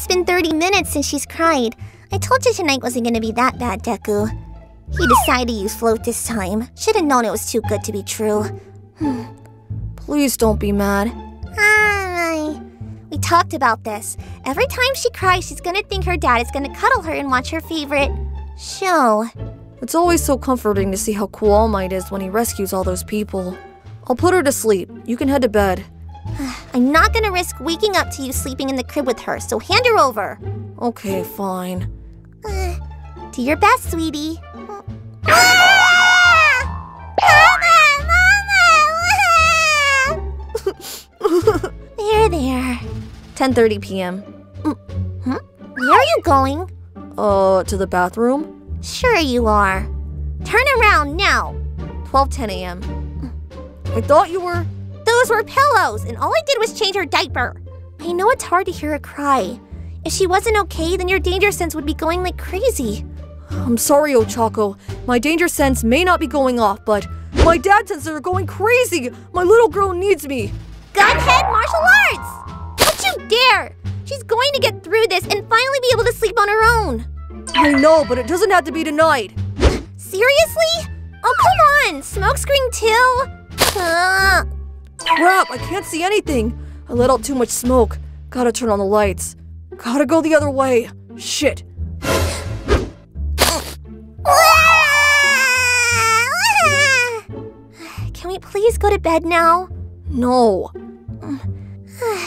It's been 30 minutes since she's cried. I told you tonight wasn't gonna be that bad, Deku. He decided to use float this time. Should have known it was too good to be true. Hmm. Please don't be mad. Hi. We talked about this. Every time she cries, she's gonna think her dad is gonna cuddle her and watch her favorite show. It's always so comforting to see how cool All Might is when he rescues all those people. I'll put her to sleep. You can head to bed. I'm not gonna risk waking up to you sleeping in the crib with her, so hand her over. Okay, fine. Do your best, sweetie. Ah! Mama! Mama! there, there. 10:30 p.m. Where are you going? Uh, to the bathroom. Sure you are. Turn around now. 12:10 a.m. I thought you were. Those were pillows, and all I did was change her diaper. I know it's hard to hear her cry. If she wasn't okay, then your danger sense would be going like crazy. I'm sorry, Ochako. My danger sense may not be going off, but my dad senses are going crazy. My little girl needs me. Gunhead martial arts! Don't you dare! She's going to get through this and finally be able to sleep on her own. I know, but it doesn't have to be tonight. Seriously? Oh, come on! Smokescreen too? Uh, Crap, I can't see anything. I let out too much smoke. Gotta turn on the lights. Gotta go the other way. Shit. Can we please go to bed now? No.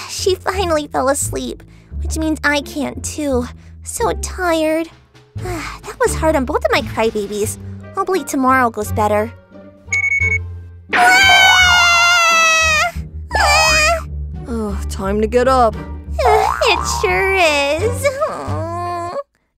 She finally fell asleep, which means I can't too. So tired. That was hard on both of my crybabies. Hopefully tomorrow goes better. time to get up. it sure is. Aww.